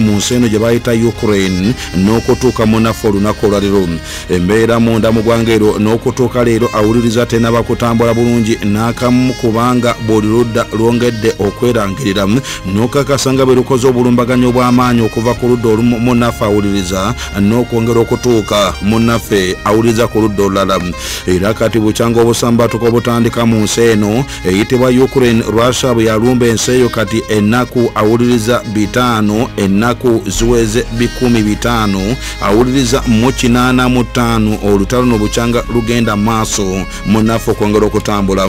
mu nsi eno gye bayita ukraine n'okutuuka munafu olunaku olwaliro. Embeera munda mu ggwanga ero n'okutuuka leero awuliriza tenaba kutambula bulungi n'akamu kubanga buli ludda lwongedde okwerangirira. N'okakasa nga bwe lukoze obulumbaganyo obw'amaanyi okuva ku ludda olumu munnaffe awuliriza n'okwongera okutuuka munnaffe awuliriza ku ludda olulala. Era kati bukyanga obusambatuka obutandika mu nsi eno eyitibwa ukraine russia bwe yalumba ensi eyo kati ennaku awuliriza bitaano ennaku ziweze bikumi bitaano awuliriza mu kinaana mu ttaano olutalo nobukyanga lugenda maaso munaffe okwongera okutambula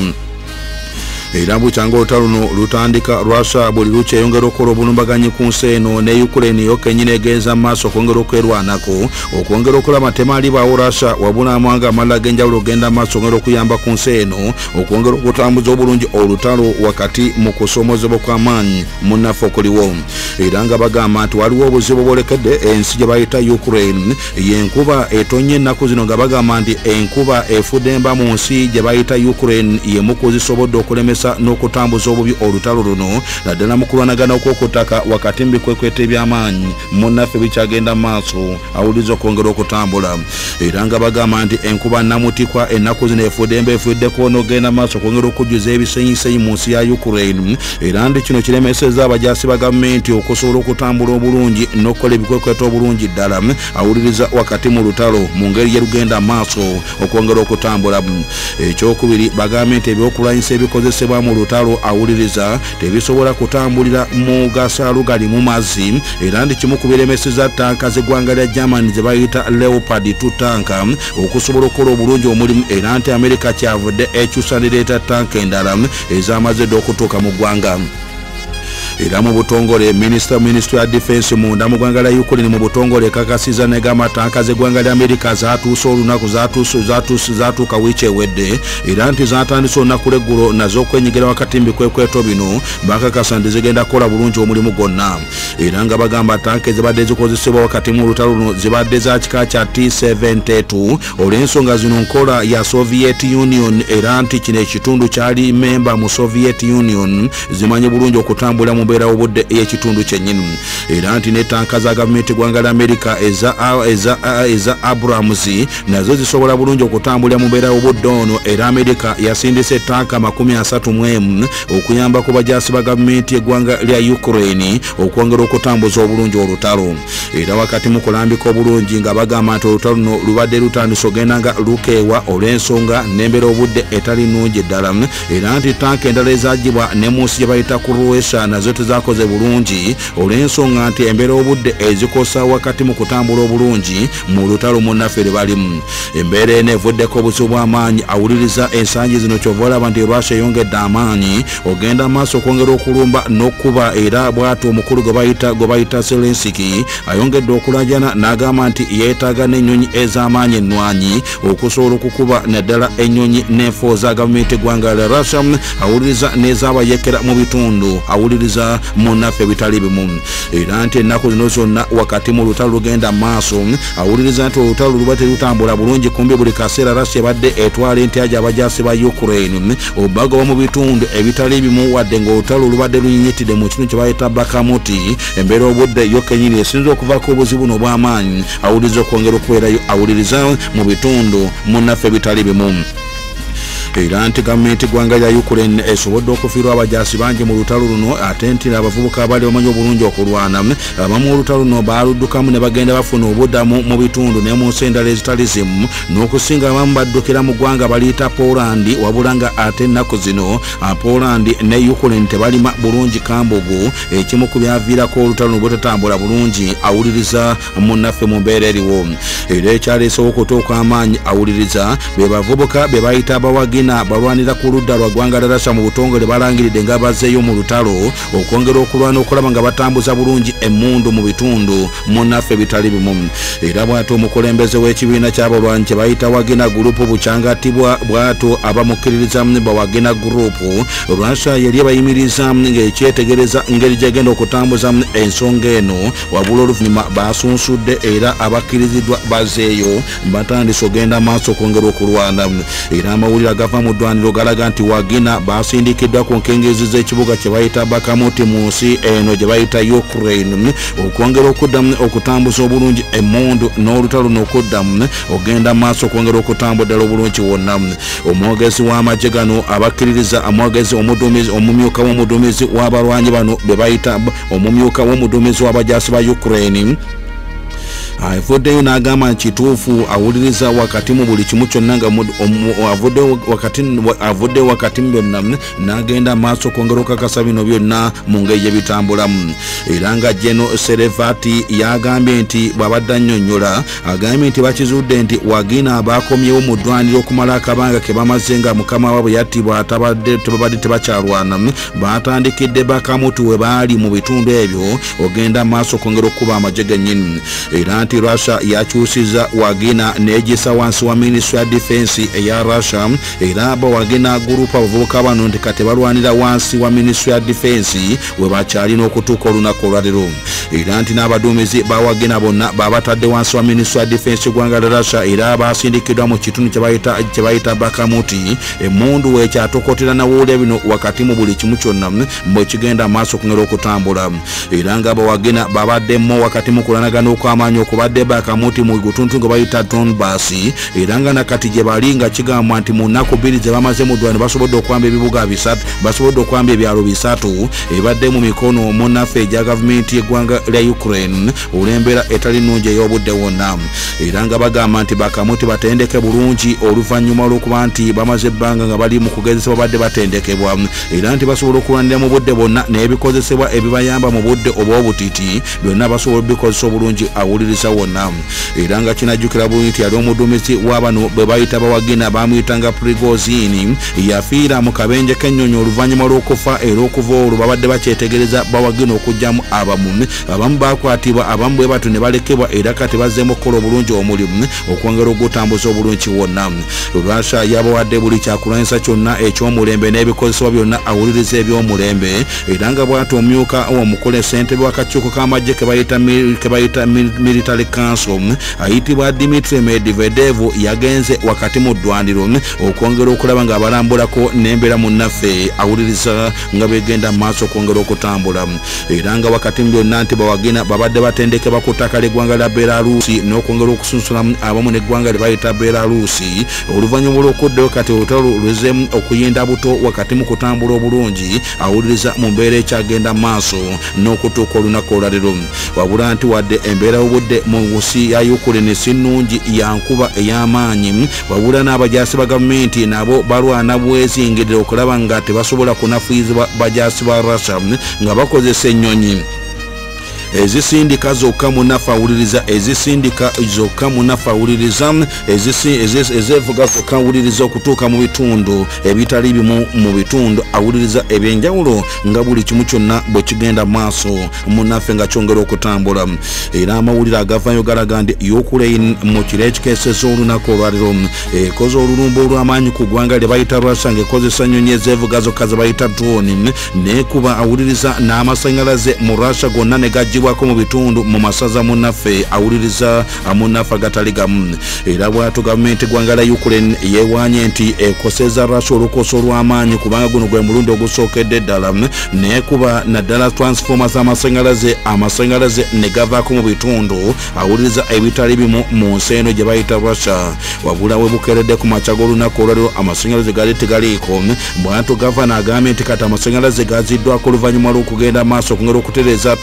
era bukyanga olutalo luno lutandika russia buli lukyeyongera okukola obulumbaganyi ku nsi eno ne ukraine yo kenyini egenza maaso okwongera okwerwanako okwongera okulaba temalibaawo russia wabula amawanga amalala ag'enjawulo ogenda maaso ongera okuyamba ku nsi eno okwongera okutambuza obulungi olutalo wakati mu kusoomozebwa kw'amaanyi munnaffe okuliwo. Era nga bagamba nti waliwo obuzibu bwolekedde ensi gye bayita ukraine yenkuba etonnya ennaku zino nga bagamba nti enkuba efudde mba mu nsi gye bayita ukraine yemu kuzisobodde okulemesa n'okutambuza obubi olutalo luno naddala mu kulwanagana okwokutaka wakati mu bikwekweta eby'amaanyi munnaffe bikyagenda mu maaso awuliriza okwongera okutambula. Era nga bagamba nti enkuba namutikwa ennaku zino efudde mba efuddeko n'ogenda maaso okwongera okujjuza ebisenyisenyi mu nsi ya ukraine. Era nti kino kiremeseza abajasi ba gavumenti okusobola okutambula obulungi n'okukola ebikwekweta obulungi ddala awuliriza wakati mu lutalo mu ngeri gye lugenda maaso okwongera okutambula. Ekyokubiri bagambye nti ebyokulwanyisa ebikozesebwa mu lutalo awuliriza tebisobola kutambulira mu gasaalu gali mu mazzi. Era ndi kimu ku biremeseza tanka z'eggwanga lya germany ze bayita leopard 2 tanka okusobola okukola obulungi omulimu era nti amerika kyavudde ekyusa nireeta tanka endala ezamaze dda okutuuka mu ggwanga era mu butongole minisita minisitule ya defense munda mu ggwanga lya ukraine mu butongole ekakasiza negamba tanka z'eggwanga lya amerika zatuuse olunaku zatuuka wiiki ewedde era nti zatandise olunaku lweggulo nazo okwenyigira wakati mu bikwekweto bino bakakasa nti zigenda kukola bulungi omulimu gwonna. Era nga bagamba tanka ezibadde zikozesebwa wakati mu olutalo luno zibadde za kika kya t72 olw'ensonga zino nkola ya soviet union era nti kino ekitundu kyali memba mu soviet union zimanyi bulungi okutambula mu mbeera obudde ey'ekitundu kyennyini. Era nti ne tanka za gavumenti eggwanga lya amerika eza, abrams nazo zisobola bulungi okutambulira mu mbeera obudde ono. Era amerika yasindisa etanka 31 okuyamba ku bajasi ba gavumenti eggwanga lya ukraine okwongera okutambuza obulungi olutalo. Era wakati mu kulambika obulungi nga bagamba nti olutalo luno lubadde lutandisa ogenda nga lukeewa olw'ensonga n'embeera obudde etali nnungi ddala era nti tanka endala ezagibwa ne mu nsi gye bayita croatia nazo tezakoze bulungi olw'ensonga nti embeera obudde ezikosa wakati mu kutambula obulungi mu lutalo munnaffe lwe balimu. Embeera eno evuddeko obuzibu bw'amaanyi awuliriza ensangi zino kyova olaba nti russia eyongedde amaanyi ogenda maaso okwongera okulumba n'okkuba era bw'ati omukulu gwe bayita selensiki ayongedde okulajana n'agamba nti yeetaaga n'ennyonyi ez'amaanyi ennwanyi okusobola okukuba naddala ennyonyi n'enfo za gavumenti eggwanga lya russia awuliriza n'ez'abayekera mu bitundu awuliriza munnaffe bitali bimu. Era nti ennaku zino zonna wakati mu lutalo lugenda maaso awuliriza nti olutalo luba terutambula bulungi kumbi buli kaseera russia ebadde etwala entyaja abajasi ba ukraine. Obagoba mu bitundu ebitali bimu wadde ng'olutalo lubadde luyinyitidde mu kintu kye bayita bakamuti. Embeera obudde yo kenyini esinza okuvaako obuzibu n'obw'amaanyi. Awuliriza okwongera okubeerayo awuliriza mu bitundu munnaffe bitali bimu era nti gavumenti eggwanga lya ukraine esobodde okufiirwa abajasi bangi mu lutalo luno ate nti abavubuka abali bamanyi obulungi okulwana abamu olutalo luno baluddukamu ne bagenda bafuna obuddamu mu bitundu ne mu nsi endala ezitali zimu n'okusinga abamu baddukira mu ggwanga baliyita polandi wabula nga ate ennaku zino polandi ne ukraine tebalima bulungi kambugu ekimu ku byaviirako olutalo luno bwetatambula bulungi awuliriza munnaffe mu mbeera eriwo. Era ekyaleesewo okutuuka amaanyi awuliriza be bavubuka be bayita abawagina balwanira ku ludda lwa ggwanga lya rasha mu butongole balangiridde nga bazzeeyo mu lutalo okwongera okulwana okulaba nga batambuza bulungi emmundu mu bitundu munnaffe bitali bimu. Era bw'ate omukulembeze w'ekibiina ky'abalwanyi kye bayita wagina gurupu bukyangatibwa bw'ato abamukkiririza bawagina gurupu rasha yali ebayimiriza ng'ekyetegereza ngeri gyegenda okutambuza ensonga eno wabula oluvannyuma basunsudde era abakkiriziddwa bazzeeyo batandise ogenda maaso okwongera okulwana. Era amawulire agafa agava mu ddwaniro galaga nti wagina basindikiddwa ku nkengezi z'ekibuga kye bayita bakamuti mu nsi eno gye bayita ukraine. Okwongera okuddamu okutambuza obulungi emundu n'olutalo n'okuddamu ogenda maaso okwongera okutambula ddala obulungi wonna omwogezi w'amagye gano abakkiririza omwogezi omuduumizi omumyuka w'omuduumizi w'abalwanyi bano be bayita omumyuka w'omuduumizi w'abajaasi ba ukraine avuddeyo n'agamba nti kituufu awuliriza wakati mu buli kimu kyonna nga avuddeyo wakati mu byonna n'agenda maaso okwongera okukakasa bino byonna mu ngeri gye bitambulamu. Era nga jeno serevati yagambye nti bw'abadde annyonnyola agambye nti bakizudde nti wagina abakomyewo mu ddwaniro okumala akabanga ke bamaze nga mukama waabwe yattibwa tebabadde tebakyalwana batandikidde bakamutu we baali mu bitundu ebyo ogenda maaso okwongera okukuba amagye gennyini. Era nti russia yakyusiza wagina negisa wansi wa minisitule ya difensi eya russia. Era bawagina gurupu abavubuka bano nti kati balwanira wansi wa minisitule ya difensi we bakyalina okutuuka olunaku olwaliro era nti n'abaduumizi bawagina bonna babatadde wansi wa minisitule ya difensi eggwanga lya russia. Era basindikiddwa mu kitundu kye bayita bakamuti. Emundu wekyatokotera nawuulya bino wakati mu buli kimu kyonna bwe kigenda maaso okungera okutambula. Era nga bawagina babaddemu wakati mu kulanagana okw'amaanyi okubadde bakamuti mu gutuntu nga bayita donbas era nga nakati gye bali nga kigambwa nti mu nnaku bbiri ze bamaze mu ddwani basobodde okwamba ebibuga bisatu basobodde okwamba ebyalo bisatu ebadde mu mikono munaffe egya gavumenti y'eggwanga lya ukraine olw'embeera etali nnungi ey'obudde wonna era nga bagamba nti bakamuti batendeke bulungi oluvannyuma lw'okuba nti bamaze ebbanga nga bali mu kugezesebwa badde batendekebwa. Era nti basobola okulwanira mu budde bwonna n'ebikozesebwa ebibayamba mu budde obw'obutiti byonna basobola obikozesa obulungi awuliriza wonna. Era nga kinajjukira bulungi nti yali omuduumizi w'abano bwe bayita bawagina bamuyitanga prigozini. Yafiira mu kabenje k'ennyonyi oluvannyuma lw'okufa era okuva olwo babadde bakyetegereza bawagina okugjamu abamu. Abamu bakwatibwa abamu bwe batyo ne balekebwa era kati bazzeemu okukola obulungi omulimu okwongera ogutambuza obulungi wonna russia yabawadde buli kyakulwanyisa kyonna ekyomulembe n'ebikozesebwa byonna awuliriza eby'omulembe. Era nga bwati omumyuka omukole ssentebe w'akakiiko k'amagye ke bayita military council ayitibwa dimitri medvedev yagenze wakati mu ddwaniro okwongera okulaba ng'abalambulako n'embeera munnaffe. Awuliriza nga begenda mu maaso okwongera okutambula era nga wakati mu byonna nti bawagina babadde batendekebwa ku ttaka ly'eggwanga lya belarusi n'okwongera okusunsulamu abamu n'eggwanga lye bayita belarusi oluvannyuma lw'okuddayo kati olutalo lwezeemu okuyinda buto wakati mu kutambula obulungi awuliriza mu mbeera ekyagenda mu maaso n'okutuuka olunaku olwaliro wabula nti wadde embeera y'obudde mu nsi ya ukraine si nnungi yankuba ey'amaanyi. Wabula n'abajaasi ba gavumenti nabo balwana bwezingirira okulaba nga tebasobola kunafuizibwa bajaasi ba russia nga bakozesa ennyonyi ezisindika zokka munafe awuliriza ezisindika zokka munafe awuliriza ezevuga zokka awuliriza okutuuka mu bitundu ebitali bimu mu bitundu awuliriza ebyenjawulo nga buli kimu kyonna bwe kigenda maaso munafe nga kyongera okutambula. Era amawulire agavayo galaga nti ukraine mu kiro ekikeseza olunaku olwaliro ekoze olulumba olw'amaanyi ku ggwanga lye bayita russia ng'ekozesa nnyonyi ezevuga zokka ze bayita drone neekuba awuliriza n'amasanyalaze mu russia gonna ne gajjibwako mu bitundu mu masaza munnaffe awuliriza munnaffe agatali gamu. Era bwatu gavumenti eggwanga lya ukraine yeewanye nti ekoseza russia olukoso olw'amaanyi kubanga guno gwe mulundi ogusookedde ddala neekuba naddala transfoma z'amasanyalaze amasanyalaze ne gavaako mu bitundu. Awuliriza ebitali bimu mu nsi eno gye bayita russia. Wabula we bukeredde ku makya g'olunaku olwaliro amasanyalaze gali tegaliiko bwatu gavana agambye nti kati amasanyalaze gaziddwako oluvannyuma lw'okugenda maaso okungera okutereeza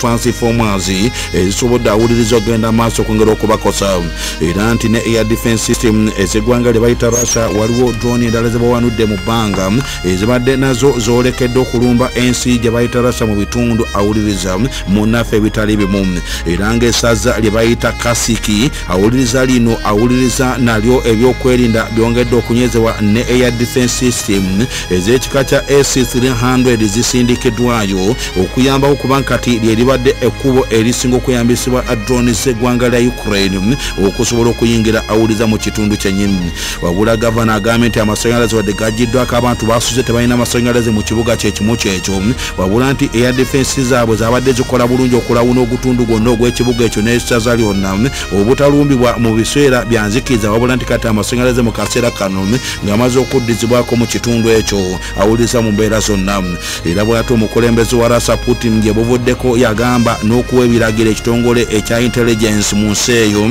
transformers ezisobodde awuliriza okugenda maaso okwongera okubakosa. Era nti ne air defense system ezeggwanga lye bayita russia waliwo drone endala zebawanudde mu bbanga ezibadde nazo zolekedde okulumba ensi gye bayita russia mu bitundu awuliriza munaffe ebitali bimu. Era ngaesaza lye bayita kasiki awuliriza lino awuliriza nalyo ebyokwerinda byongedde okunyezebwa ne air defense system ez'ekika kya ac 300 zisindikiddwayo okuyambawo kuba kati lyeribadde ekkubo ly'ekkubo erisinga okuyambisibwa drones eggwanga lya ukraine okusobola okuyingira awuliza mu kitundu kyenyini wabula gavana agambye nti amasanyalaze wadde gajiddwako abantu basuze tebalina masanyalaze mu kibuga kyekimu kyekyo. Wabula nti eya defensi zaabwe zabadde zikola bulungi okulawuna ogutundu gwonna ogw'ekibuga ekyo n'esaza lyonna obutalumbibwa mu biseera byanzikiriza wabula nti kati amasanyalaze mu kaseera kano ng'amaze okuddizibwako mu kitundu ekyo awuliza mu mbeera zonna. Era bw'ati omukulembeze wa rasa putin gye buvuddeko yagamba n'okuwa ebiragiro ekitongole ekya intelligence mu nsi eyo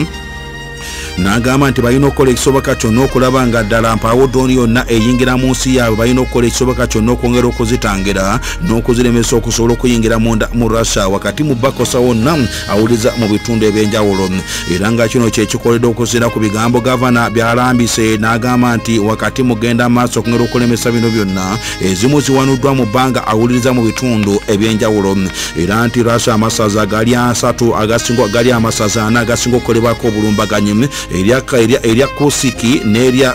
n'agamba nti balina okukola ekisoboka kyonna okulaba nga ddala mpaawo dooni yonna eyingira mu nsi yaabwe. Balina okukola ekisoboka kyonna okwongera okuzitangira n'okuziremesa okusobola okuyingira munda mu russia wakati mu bakosa wonna awuliza mu bitundu ebyenjawulo. Era nga kino kyekikoledde okuzira ku bigambo gavana byalambise n'agamba nti wakati mugenda maaso okwongera okulemesa bino byonna ezimu ziwanuddwa mu bbanga awuliriza mu bitundu ebyenjawulo. Era nti russia amasaza gali asatu gali amasaza ana agasinga okukolebwako obulumbaganyi erya kusiki nerya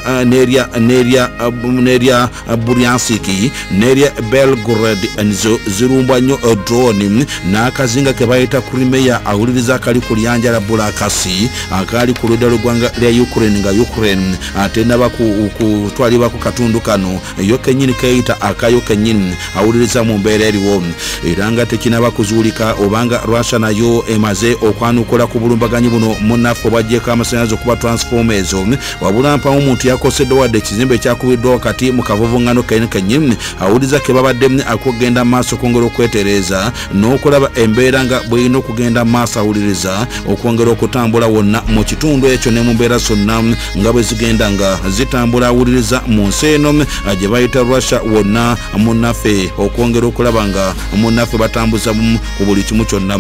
buryansiki nerya belgrade nizo zirumbwa nnyo drone n'akazinga ke bayita krimeya awuliriza akali ku lyanja la bulakasi akali ku ludda lw'eggwanga lya ukraine nga ukraine ate naba kutwalibwa ku katundu kano yo kenyini keyita akayo kenyini awuliriza mu mbeera eriwo. Era nga tekinaba kuzuulika obanga russia nayo emaze okwanukula ku bulumbaganyi buno munaffe obwajjeko amasanyalaze okuba transfoma ezo wabula mpawo omuntu yakoseddwa wadde ekizimbe ekyakubiddwa wakati mu kavuvuŋŋano kene kenyini awuliriza ke babadde akugenda maaso okwongera okwetereeza n'okulaba embeera nga bwelina okugenda maaso awuliriza okwongera okutambula wonna mu kitundu ekyo ne mu mbeera zonna nga bwe zigenda nga zitambula awuliriza mu nsi eno gye bayita russia wonna munnaffe okwongera okulaba nga munnaffe batambuza ku buli kimu kyonna.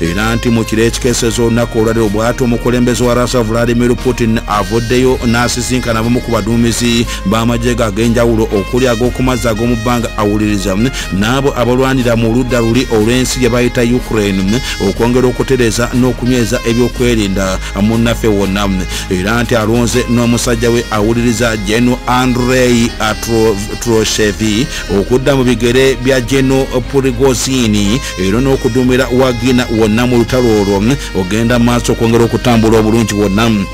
Era nti mu kiro ekikeesezo olunaku olwaliro bw'ati omukulembeze wa russia vladimir putin avuddeyo n'asisinkana bumu ku baduumizi b'amagye ge ag'enjawulo okuli ag'okumazzi ag'omu bbanga awuliriza. N'abo abalwanira mu ludda luli olw'ensi gye bayita ukraine okwongera okutereza n'okunyweza ebyokwerinda munnaffe wonna. Era nti alonze n'omusajja we awuliriza geno andrei troshevi okudda mu bigere bya geno prigozini era n'okuduumira wagina wonna mu lutalo olwo ogenda maaso okwongera okutambula obulungi wonna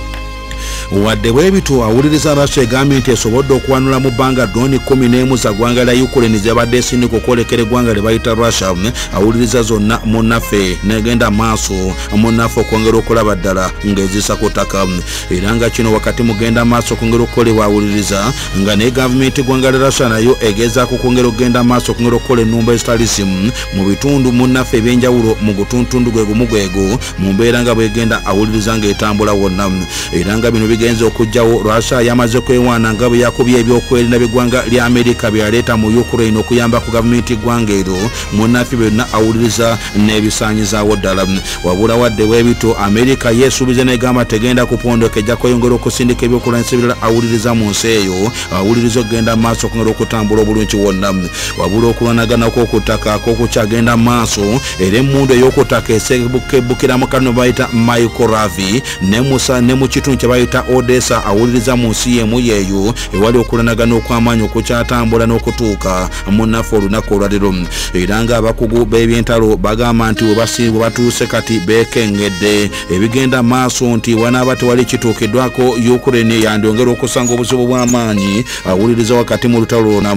wadde bwebito awuliriza russia egambye nti esobodde okuwanula mu bbanga droni 11 za ggwanga lya ukraine zebadde esindika okwolekera eggwanga lye bayita russia. Awuliriza zonna munnaffe negenda maaso munnaffe okwongera okulaba ddala ng'ezisa ku ttaka. Era nga kino wakati mugenda maaso okwongera okukolebwa awuliriza nga naye gavumenti eggwanga lya russia nayo egezaako okwongera okugenda maaso okwongera okukola ennumba ezitali zimu mu bitundu munnaffe ebyenjawulo mu gutuntundu gwe gumu gwego mu mbeera nga bwegenda awuliriza ng'etambula wonna. Era nga bino bigenza okugjawo russia yamaze kwewaana nga bwe yakubye ebyokwerinda by'eggwanga lya amerika byeyaleeta mu ukraine okuyamba ku gavumenti ggwanga ero munnaffe byonna awuliriza n'ebisaanyizaawo ddala. Wabula wadde bwebito amerika yeesuubiza negamba tegenda kupondoka ejja kweyongera okusindika ebyokulwanyisa ebirala awuliriza mu nsi eyo awuliriza okugenda maaso okugenda okutambula obulungi wonna wabula okulwanagana kwokuttaka kokukyagenda maaso era emmundu ey'okuttaka esebukebbukiramu kano bayita microravi ne mu kitundu kye bayita odessa awuliriza mu nsi yemu yeeyo ewali okulanagana okw'amaanyi okukyatambula n'okutuuka munnaffe olunaku olwaliro. Era nga abakugu b'ebyentalo bagamba nti we batuuse kati beekengedde. Ebigenda maaso nti wanaaba tewali kituukiddwako ukraine yandyongera okusanga obuzibu bw'amaanyi awuliriza wakati mu lutalo lwona.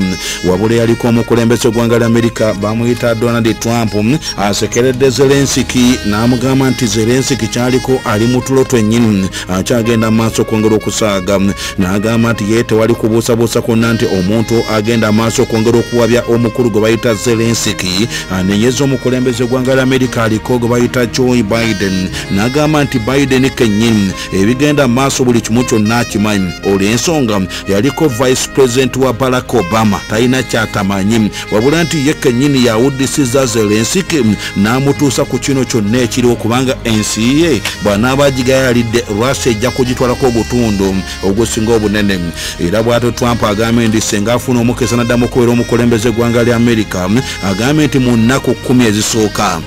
Wabula yaliko omukulembeze gwanga ly'amerika bamuyita donald trump asekeredde zelensiki n'amugamba nti zelensiki kyaliko ali mu tulo twennyini akyagenda maaso okwongera okusaaga. N'agamba nti ye tewali kubuusabuusa kwonna nti omuntu agenda maaso okwongera okuwabya omukulu gwe bayita zelensiki anenyeza omukulembeze gwanga lya amerika aliko gwe bayita joe biden. N'agamba nti biden kennyini ebigenda maaso buli kimu kyonna akimanyi. Olw'ensonga yaliko vice president wa barack obama talina kyatamanyi. Wabula nti ye kennyini yawuddisiza zelensiki n'amutuusa ku kino kyonna ekiriwo kubanga ensi ye bw'anaaba gigayalidde russia ejja kugitwalako obutundu ogusinga obunene. Era bw'ato trump agambye nti senga afuna omukisa naddamu okubeera omukulembeze eggwanga lya amerika agambye nti mu nnaku kkumi ezisooka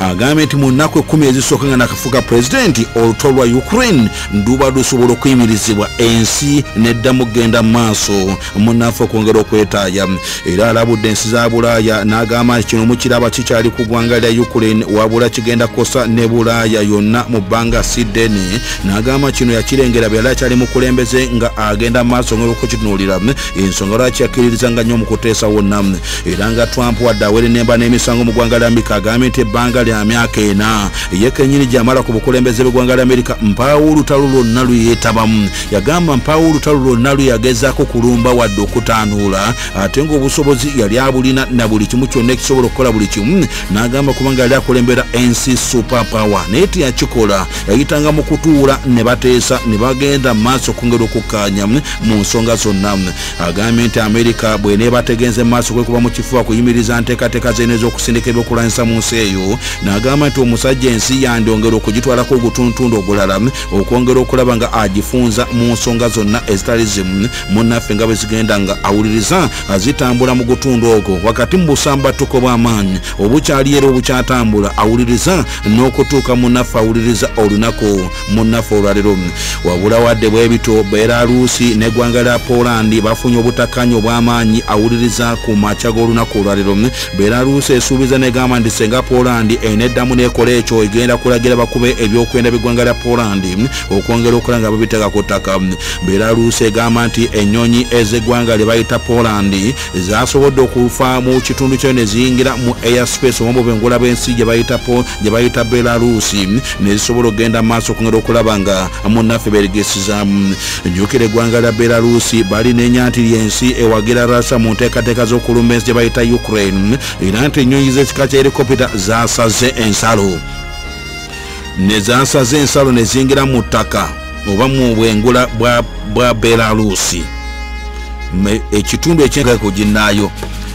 agambye nti mu ekkumi ezisooka nga nakafuuka pulezidenti olutalo lwa ukraine nduba lusobola okuyimirizibwa ensi nedda mugenda mu maaso munafe okwongera okwetaaya. Era alabudde ensi za bulaaya n'agamba nti kino mukiraba kikyali ku ggwanga lya ukraine wabula kigenda kukosa ne bulaaya yonna mu bbanga sidene n'agamba kino yakirengera byala akyali mukulembeze nga agenda mu maaso ngera okukitunuulira ensonga lwaki yakkiririzanga nnyo mu kuteesa wonna. Era nga trump wadde awere nemba n'emisango mu ggwanga lya amerika agambye nti ebbanga lya myaka ena. Ye kennyini gyamala ku bukulembeze bw'eggwanga lya amerika mpaawo olutalo lwonna luyeetabamu yagamba mpaawo olutalo lwonna luyagezaako kulumba wadde okutanuula ate ng'obusobozi yali abulina na buli kimu kyonna ekisobola okukola buli kimu n'agamba kubanga yali akulembera ensi super power naye tiyakikola yayitanga mu kutuula ne bateesa ne bagenda mu maaso okungera okukkaanya mu nsonga zonna. Agambye nti amerika bw'eneeba tegenze mu maaso kwekuba mu kifuba kuyimiriza nteekateeka zeena ez'okusindika ebyokulwanyisa mu nsi eyo n'agamba nti omusajja ensi yandyongera okugitwalako ogutuntundu ogulala okwongera okulaba nga agifunza mu nsonga zonna ezitali zimu munnaffe nga bwe zigenda nga awuliriza zitambula mu gutundu ogwo. Wakati mu busambatuko bw'amaanyi obukyali era obukyatambula awuliriza n'okutuuka munnaffe awuliriza olunaku munnaffe olwalero wabula wadde bwebito belarusi n'eggwanga lya polandi bafunye obutakkanyi obw'amaanyi awuliriza ku makya g'olunaku olwalero belarusi esuubiza negamba nti senga polandi eneddamu n'ekola ekyo egenda kulagira bakube ebyokwenda by'eggwanga lya polandi okwongera okukola nga babiteeka ku ttaka. Belarusi egamba nti ennyonyi ez'eggwanga lye bayita polandi zasobodde okufa mu kitundu kyayo ne ziyingira mu airspace omwambo bwengula bw'ensi gye bayita belarusi ne zisobola okgenda maaso okwongera okulaba nga munnaffe beregesizaamu jjukira eggwanga lya belarusi bali nenyantiri ensi ewagira rasa mu nteekateeka z'okulumba ensi gye bayita ukraine era nti ennyonyi z'ekika kya helikopita zasaze ensalo. Ne zasaze ensalo ne ziyingira mu ttaka oba mu bwengula bwa belarusi ekitundu ekyenka kuginaayo